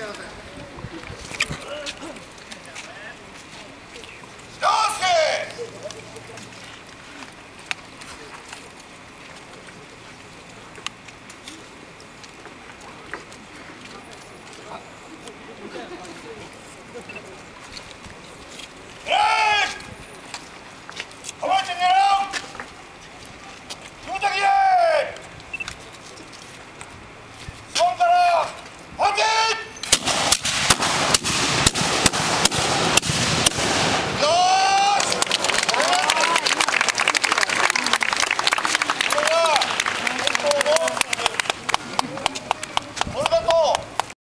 Silver.